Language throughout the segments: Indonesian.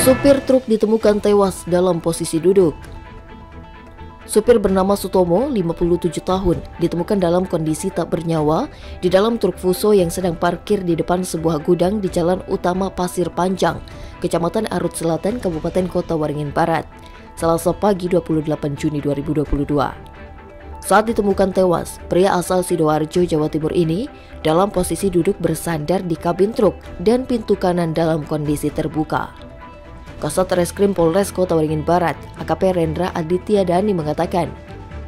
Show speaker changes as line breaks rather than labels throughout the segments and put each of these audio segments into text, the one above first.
Supir truk ditemukan tewas dalam posisi duduk. Supir bernama Sutomo, 57 tahun, ditemukan dalam kondisi tak bernyawa di dalam truk Fuso yang sedang parkir di depan sebuah gudang di Jalan Utama Pasir Panjang, Kecamatan Arut Selatan, Kabupaten Kota Waringin Barat, Selasa pagi 28 Juni 2022. Saat ditemukan tewas, pria asal Sidoarjo, Jawa Timur ini dalam posisi duduk bersandar di kabin truk dan pintu kanan dalam kondisi terbuka. Kasat Reskrim Polres Kota Waringin Barat, AKP Rendra Aditya Dani mengatakan,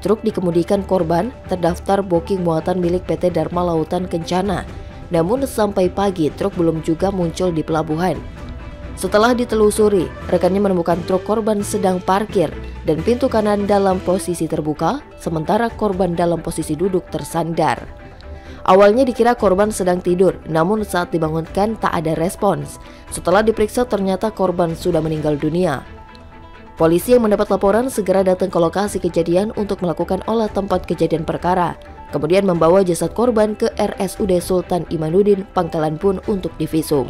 truk dikemudikan korban terdaftar booking muatan milik PT Dharma Lautan Kencana. Namun sampai pagi truk belum juga muncul di pelabuhan. Setelah ditelusuri, rekannya menemukan truk korban sedang parkir dan pintu kanan dalam posisi terbuka, sementara korban dalam posisi duduk tersandar. Awalnya dikira korban sedang tidur, namun saat dibangunkan tak ada respons. Setelah diperiksa ternyata korban sudah meninggal dunia. Polisi yang mendapat laporan segera datang ke lokasi kejadian untuk melakukan olah tempat kejadian perkara. Kemudian membawa jasad korban ke RSUD Sultan Imanuddin Pangkalan Pun untuk divisum.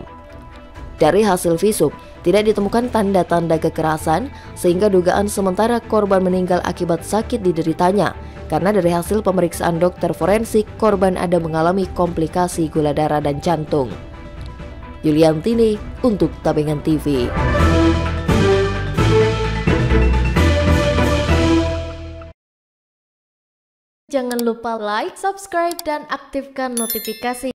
Dari hasil visum, tidak ditemukan tanda-tanda kekerasan sehingga dugaan sementara korban meninggal akibat sakit dideritanya karena dari hasil pemeriksaan dokter forensik, korban ada mengalami komplikasi gula darah dan jantung. Yuliantini untuk Tabengan TV.
Jangan lupa like, subscribe, dan aktifkan notifikasi